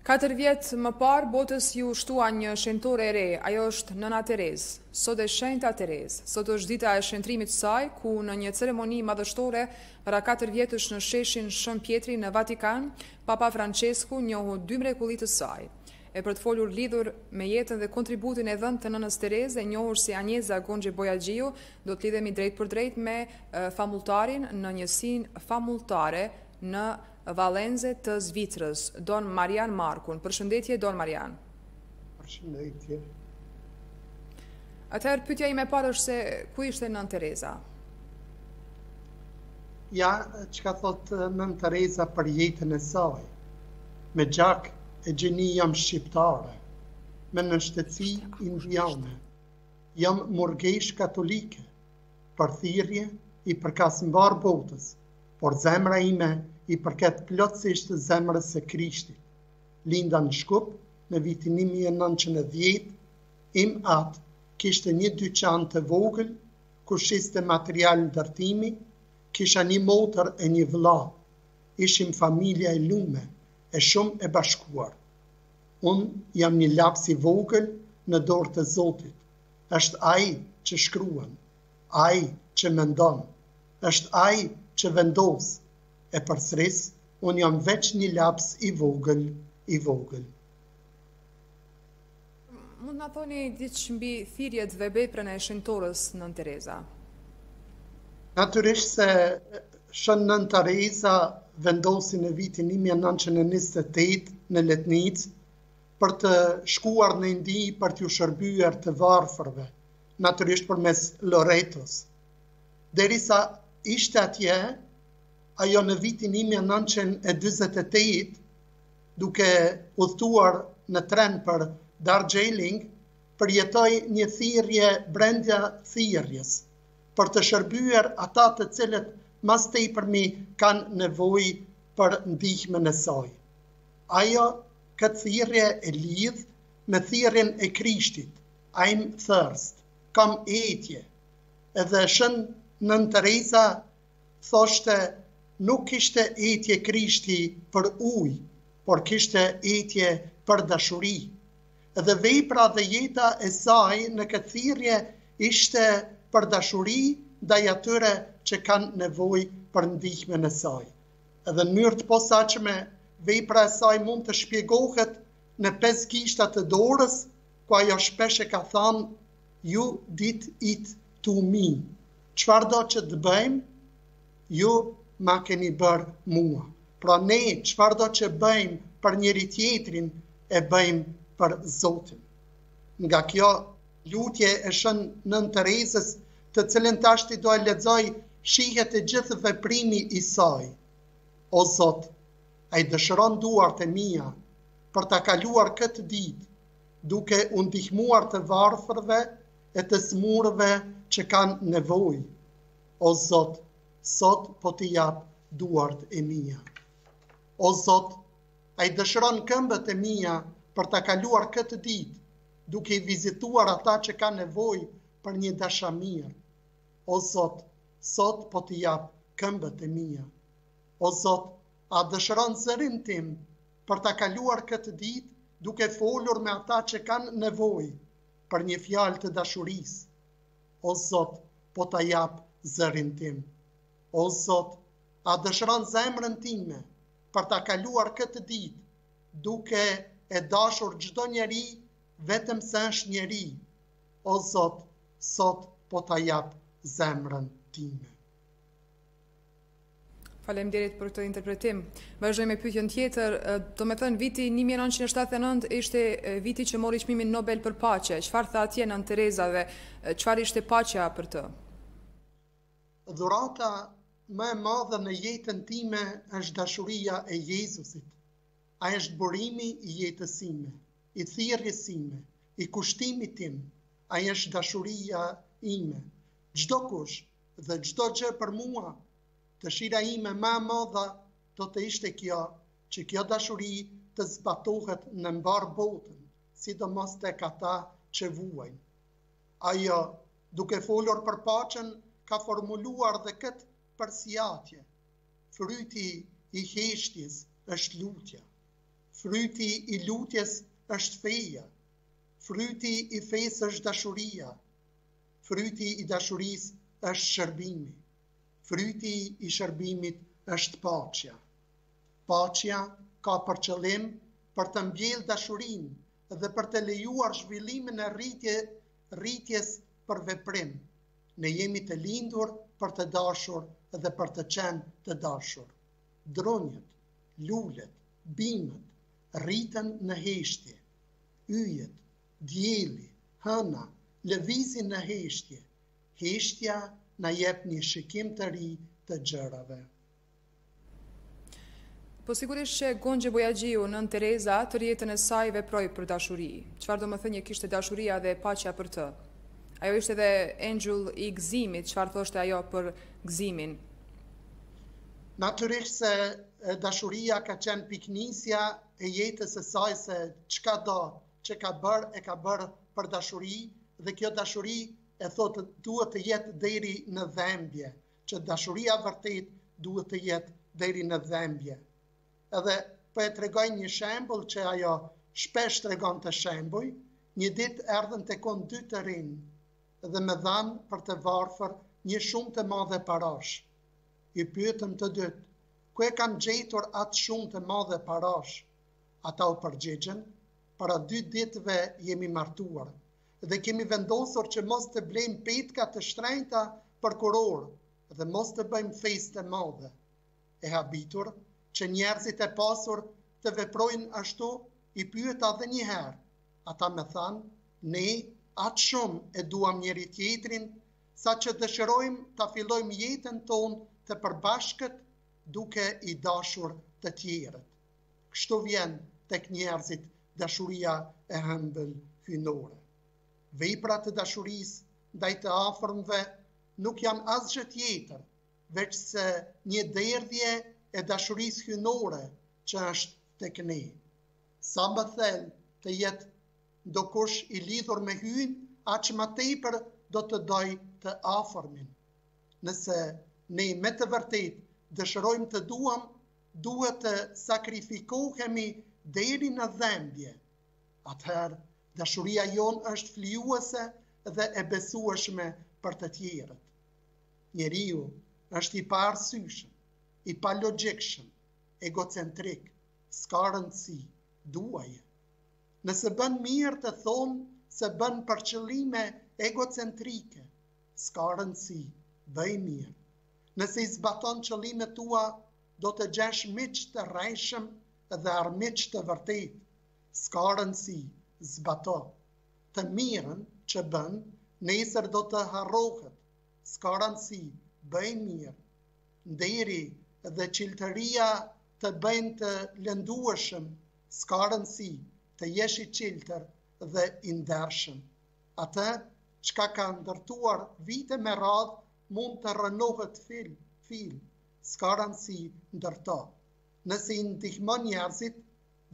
Katër vjet më parë botës iu shtua një shenjtore e re, ajo është Nëna Terezë, sot e Shenjta Terezë. Sot është dita e shenjtërimit të saj, ku në një ceremoni madhështore para katër vjetësh në sheshin Shën Pjetri në Vatikan, Papa Françesku njohu dy mrekulli të saj. E për të folur lidhur me jetën dhe kontributin e dhënë të Nënës Terezë, e njohur si Anjeza Gonxhe Bojaxhiu, do të lidhemi drejtpërdrejt me famulltarin në njësinë famulltare në Valenze të Zvicrës, Don Marian Markun. Përshëndetje, Don Marian. Përshëndetje. Atëherë, pytja ime parë është se kush ishte nën Tereza? Ja, çka thotë nën Tereza për jetën e saj. Me gjak e gjeni jam shqiptare, me nënshtetësi indiane, jam murgeshë katolike, për thirrje i përkas mbarë botës, por zemra ime i përket plotësisht zemrës së Krishtit. Linda në Shkup në vitin 1910, im atë kishte një dyqan të vogël ku shiste material ndërtimi, kisha një motër e një vëlla. Ishim familje e lume e shumë e bashkuar. Unë jam një laps i vogël në dorë të Zotit. Është ai që shkruan, ai që mendon, është ai që vendos e përsëris unë jam veç një laps i vogël i vogël. Mund na thoni diç mbi thirrjen dhe veprën e shenjtores Nën Tereza? Natyrisht se Shën Nën Tereza vendosi në vitin 1928 në Letnicë për të shkuar në Indi për t'ju shërbyer të varfërve, natyrisht përmes Loretos, Derisa ishte atje, ajo në vitin një mijë e nëntëqind e dyzet e tetë, duke udhëtuar në tren për Darjeeling, përjetoi një thirrje brenda thirrjes, për të shërbyer ata të cilët më së tepërmi kanë nevojë për ndihmën e saj. Ajo këtë thirrje e lidh me thirrjen e Krishtit, I thirst, kam etje. edhe shën Nënë Tereza thoshte nuk kishte etje Krishti për ujë, por kishte etje për dashuri. Dhe vepra dhe jeta e saj në këtë thirrje ishte për dashuri ndaj atyre që kanë nevojë për ndihmën e saj. Dhe në mënyrë të posaçme, vepra e saj mund të shpjegohet në pesë gishta të dorës, ku ajo shpesh e ka thanë You did it to me. Çfarëdo që të bëjmë, ju ma keni bërë mua. Pra ne çfarëdo që bëjmë për njëri-tjetrin, e bëjmë për Zotin. Nga kjo lutje e Shën Nënë Terezës, të cilën tashti do e lexoj, shihet i gjithë veprimi i saj. O Zot, a i dëshiron duart e mia, për ta kaluar këtë ditë, duke u ndihmuar të varfërve e të smurëve që kanë nevojë. O Zot, sot po t'i jap duart e mia. O Zot, a i dëshiron këmbët e mia për ta kaluar këtë ditë, duke i vizituar ata që kanë nevojë për një dashamirë. O Zot, sot po t'i jap këmbët e mia. O Zot, a dëshiron zërin tim për ta kaluar këtë ditë duke folur me ata që kanë nevojë për një fjalë të dashurisë. O Zot, po ta jap zërin tim. O Zot, a dëshiron zemrën time për ta kaluar këtë ditë duke e dashur çdo njeri vetëm se është njeri. O Zot, sot po ta jap zemrën time. Faleminderit për këtë interpretim. Vazhdojmë me pyetjen tjetër, domethënë viti 1979 ishte viti që mori çmimin Nobel për paqe. Çfarë tha atje Nënë Tereza dhe çfarë ishte paqja për të? Dhurata më e madhe në jetën time është dashuria e Jezusit. Ai është burimi i jetës sime, i thirrjes sime, i kushtimit tim. Ai është dashuria ime. Çdokush Dhe çdo gjë për mua, dëshira ime më e madhe do të ishte kjo, që kjo dashuri të zbatohet në mbarë botën, sidomos tek ata që vuajnë. Ajo, duke folur për paqen, ka formuluar dhe këtë përsiatje. Fryti i heshtjes është lutja. Fryti i lutjes është feja. Fryti i fesë është dashuria. Fryti i dashurisë është shërbimi. Fryti i shërbimit është paqja. Paqja ka për qëllim për të mbjellë dashurinë dhe për të lejuar zhvillimin e rritje, rritjes për veprim. Ne jemi të lindur për të dashur dhe për të qenë të dashur. Drunjtë, lulet, bimët, rriten në heshtje. Yjet, Dielli, hëna, lëvizin në heshtje. Heshtja na jep një shikim të ri të gjërave. Po sigurisht që Gonxhe Bojaxhiu Nënë Tereza tërë jetën e saj veproi për dashuri. Çfarë domethënie kishte dashuria dhe paqja për të? Ajo ishte edhe engjëll i gëzimit, çfarë thoshte ajo për gëzimin? Natyrisht se dashuria ka qenë pikënisja e jetës së saj se çka do që ka bërë e ka bërë për dashuri dhe kjo dashuri ajo thotë duhet të jetë deri në dhembje, që dashuria vërtet duhet të jetë deri në dhembje. Edhe po e tregoj një shembull që ajo shpesh tregonte shembuj, një ditë erdhën tek unë dy të rinj dhe më dhanë për të varfër një shumë të madhe parash. I pyeta të dytë, ku e kanë gjetur atë shumë të madhe parash? Ata u përgjigjën, Para dy ditëve jemi martuar dhe kemi vendosur që mos të blejmë petka të shtrenjta për kurorë dhe mos të bëjmë festë të madhe. E habitur që njerëzit e pasur të veprojnë ashtu, i pyeta dhe një herë. Ata më thanë, ne aq shumë e duam njëri-tjetrin, saqë dëshirojmë ta fillojmë jetën tonë të përbashkët duke i dashur të tjerët. Kështu vjen tek njerëzit dashuria e ëmbël hyjnore. Veprat e dashurisë ndaj të afërmve nuk janë asgjë tjetër veçse një derdhje e dashurisë hyjnore që është tek ne. Sa më thellë të jetë ndokush i lidhur me Hyjin, aq ma tepër do të dojë të afërmin. Nëse ne me të vërtetë dëshirojmë të duam, duhet të sakrifikohemi deri në dhembje, atëherë dashuria jonë është flijuese dhe e besueshme për të tjerët. Njeriu është i paarsyeshëm, i palogjikshëm, egocentrik, s'ka rëndësi, duaje. Nëse bën mirë të thonë se bën për qëllime egocentrike, s'ka rëndësi, bëj mirë. Nëse i zbaton qëllimet tua, do të gjesh miq të rrejshëm dhe armiq të vërtetë. S'ka rëndësi, zbato. Të mirën që bën, nesër do të harrohet. S'ka rëndësi, bëj mirë. Nderi dhe çiltëria të bëjnë të lëndueshëm, s'ka rëndësi, të jesh i çiltër dhe i ndershëm. Atë çka ke ndërtuar vite me radhë Mund të rrënohet fil, fil, s'ka rëndësi ndërto. Nëse i ndihmon njerëzit,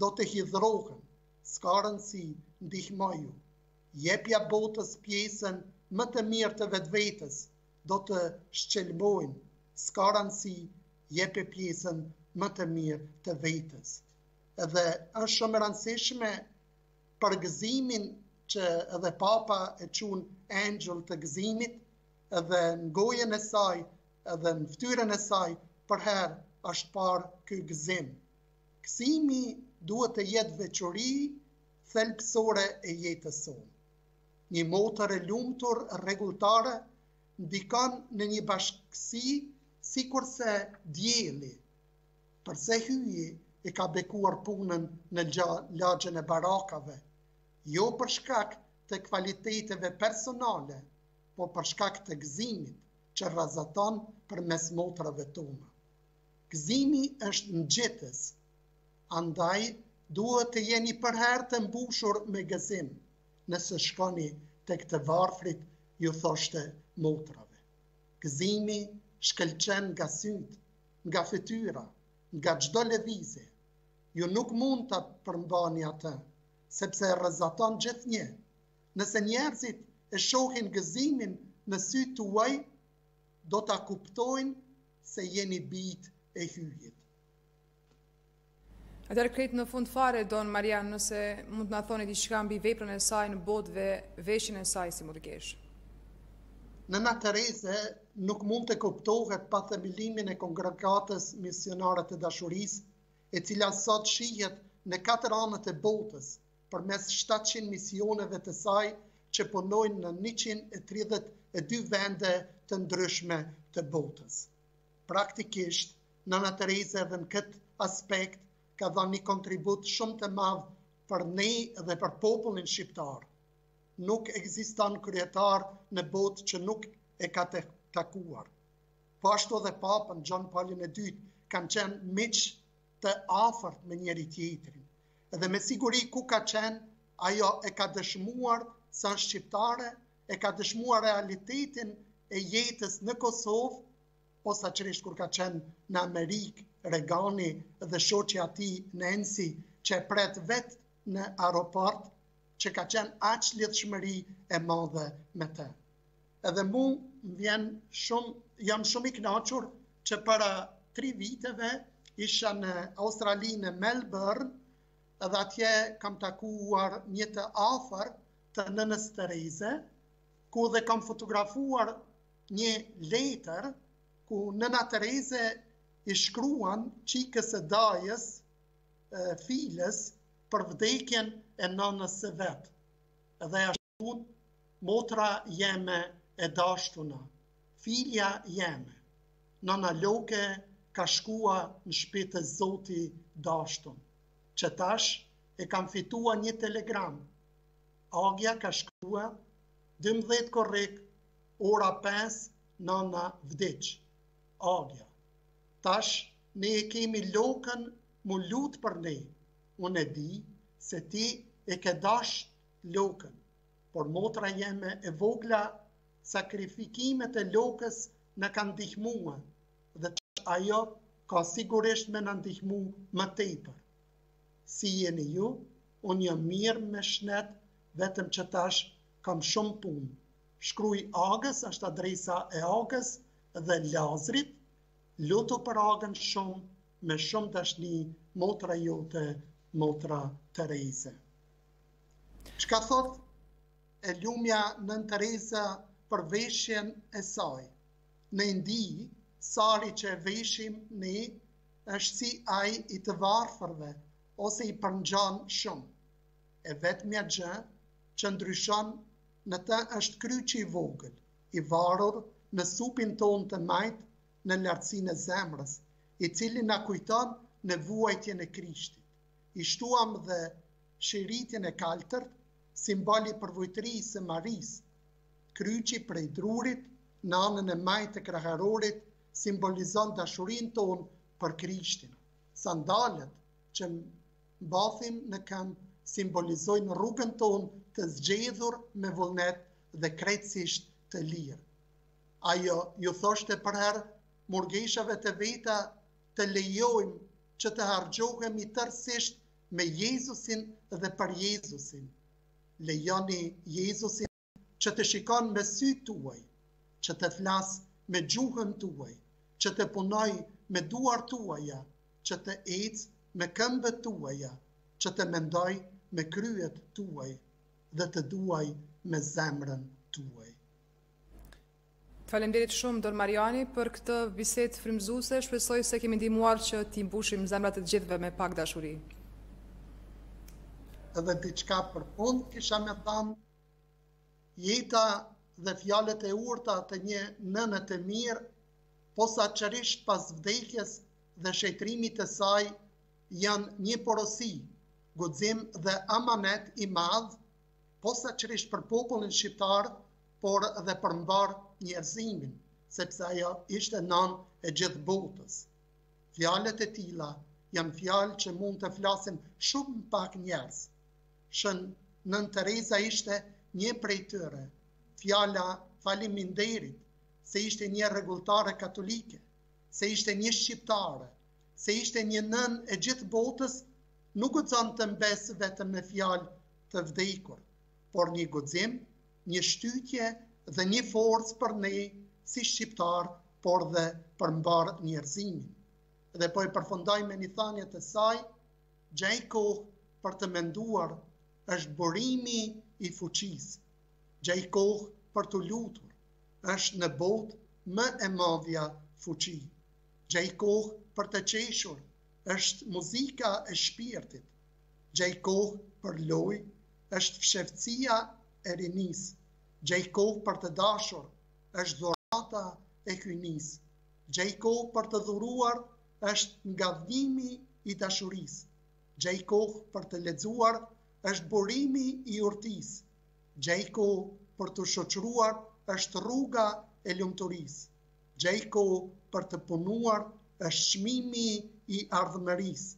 do të hidhrohen, s'ka rëndësi, ndihmoju. Jepja botës pjesën më të mirë të vetvetes, do të shqelmojnë, s'ka rëndësi, jepe pjesën më të mirë të vetes. Edhe është shumë e rëndësishme për gëzimin që edhe Papa e quan engjëll të gëzimit, dhe në gojën e saj dhe në ftyrën e saj përherë është parë ky gëzim. Gëzimi duhet të jetë veçori thelbësore e jetës sonë. Një motër e lumtur rregulltare ndikon në një bashkësi sikurse dielli. Përse hyji e ka bekuar punën në lagjën e barakave, jo për shkak të kvaliteteve personale, po për shkak të gëzimit që rrezaton përmes motrave tona. Gëzimi është ngjitës, andaj duhet të jeni përherë të mbushur me gëzim, nëse shkoni tek të varfrit iu thoshte motrave. Gëzimi shkëlqen nga sytë, nga fytyra, nga çdo lëvizje. Ju nuk mund ta përmbani atë, sepse rrezaton gjithnjë. Nëse njerëzit e shohin gëzimin në sytë tuaj, do ta kuptojnë se jeni bijtë e Hyjit. Atëherë krejt në fund fare Don Marian, nëse mund të na thoni diçka mbi veprën e saj në botë dhe veshjen e saj si murgeshë. Nëna Tereze nuk mund të kuptohet pa themelimin e kongregatës misionare të dashurisë, e cila sot shihet në katër anët e botës, përmes shtatëqind misioneve të saj që punojnë në njëqind e tridhjetë e dy vende të ndryshme të botës. Praktikisht, Nëna Tereza edhe në këtë aspekt ka dhënë një kontribut shumë të madh për ne dhe për popullin shqiptar. Nuk ekziston kryetar në botë që nuk e ka takuar. Po ashtu dhe Papën Gjon Palin e dytë kanë qenë miq të afërt me njëri tjetrin. Dhe me siguri ku ka qenë, ajo e ka dëshmuar se është shqiptare, e ka dëshmuar realitetin e jetës në Kosovë, posaçërisht kur ka qenë në Amerikë, Regani dhe shoqja e tij Nensi, që e pret vetë në aeroport, që ka qenë aq lidhshmëri e madhe me të. Edhe mu më vjen shumë, jam shumë i knaqur që para tri viteve isha në Australi në Melbourne edhe atje kam takuar një të afërt të Nënës Tereze, ku dhe kam fotografuar një letër ku Nëna Tereze i shkruan çikës së dajës Filës për vdekjen e nënës së vet. Edhe Tut motra jeme e dashtuna, Filja jeme, nana Loke ka shkua në shpi te Zoti i dashtun, që tash e kam fitua një telegram, Agja ka shkua, dymbëdhjetë korrik, ora pesë, nana vdiq, Agja, tash ne e kemi Lokën m'u lut për ne, unë e di se ti e ke dasht Lokën, por motra jeme e vogla sakrifikimet e Lokës na kanë ndihmue dhe tash ajo ka sigurisht me na ndihmu më tepër. Si jeni ju? Unë jam mirë me shnet vetëm që tash kam shumë punë. Shkruji Agës është adresa e Agës dhe Lazrit, lutu për Agën shumë me shumë dashni motra jote motra Tereze. Çka thotë e lumja Nënë Tereza për veshjen e saj. Në Indi, sari që e veshim ne është si ai i të varfërve ose i përngjan shumë. E vetmja gjë që ndryshon në të është kryqi i vogël, i varur në supin tonë të majtë në lartësinë e zemrës, i cili na kujton në vuajtjen e Krishtit. I shtuam dhe shiritin e kaltërt, simbol i përvujtërisë së Marisë. Kryqi prej drurit, në anën e majtë të kraharorit, simbolizon dashurinë tonë për Krishtin. Sandalët që mbathim në këmbë simbolizojnë rrugën tonë të zgjedhur me vullnet dhe krejtësisht të lirë. Ajo iu thoshte përherë murgeshave të veta të lejojmë që të harxhohemi tërësisht me Jezusin dhe për Jezusin. Lejoni Jezusin që të shikojë me sytë tuaj, që të flasë me gjuhën tuaj, që të punojë me duart tuaja, që të ecë me këmbët tuaja, që të mendojë me kryet tuaj dhe të duaj me zemrën tuaj. Të faleminderit shumë Don Marjan për këtë bisedë frymëzuese. Shpresoj se kemi ndihmuar që t'i mbushim zemrat e të gjithëve me pak dashuri. Edhe diçka për fund kisha me thanë, jeta dhe fjalët e urta të një nëne të mirë, posaçërisht pas vdekjes dhe shenjtërimit të saj, janë një porosi, guxim dhe amanet i madh, posaçërisht për popullin shqiptar, por dhe për mbarë njerëzimin, sepse ajo ishte nënë e gjithë botës. Fjalët e tilla janë fjalë që mund të flasin shumë pak njerëz. Shën Nënë Tereza ishte një prej tyre, fjala faleminderit, se ishte një rregulltare katolike, se ishte një shqiptare, se ishte një nënë e gjithë botës, nuk guxon të mbesë vetëm një fjalë e vdekur, por një guxim një shtytje dhe një forcë për ne si shqiptarë, por dhe për mbarë njerëzimin. Dhe po e përfundoj me një thanie të saj, gjej kohë për të menduar është burimi i fuqisë. Gjej kohë për t'u lutur. Është në botë më e madhja fuqi. Gjej kohë për të qeshur. Është muzika e shpirtit. Gjej kohë për lojë është fshehtësia e rinisë, gjej kohë për të dashur, është dhurata e hyjnisë, gjej kohë për të dhuruar, është ngadhënjimi i dashurisë, gjej kohë për të lexuar, është burimi i urtisë, gjej kohë për t'u shoqëruar, është rruga e lumturisë, gjej kohë për të punuar, është çmimi i ardhmërisë,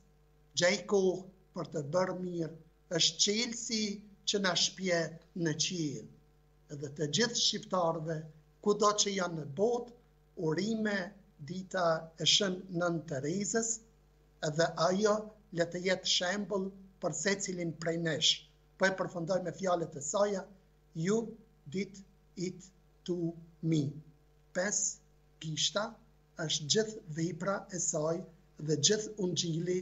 gjej kohë për të bërë mirë, Është çelësi që na shpje në qiell dhe të gjithë shqiptarëve kudo që janë në botë urime dita e Shën Nënë Terezës dhe ajo le të jetë shembull për secilin prej nesh po e përfundoj me fjalët e saja you did it to me pesë gishta është gjithë vepra e saj dhe gjithë ungjilli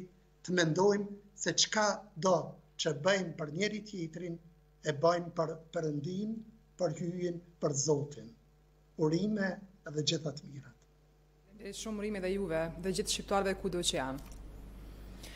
të mendojmë se çkado që bëjmë për njëri-tjetrin e bëjmë për Perëndinë, për Hyjin, për Zotin. Urime dhe gjithë të mirat. Shumë urime dhe juve dhe gjithë shqiptarëve kudo që janë.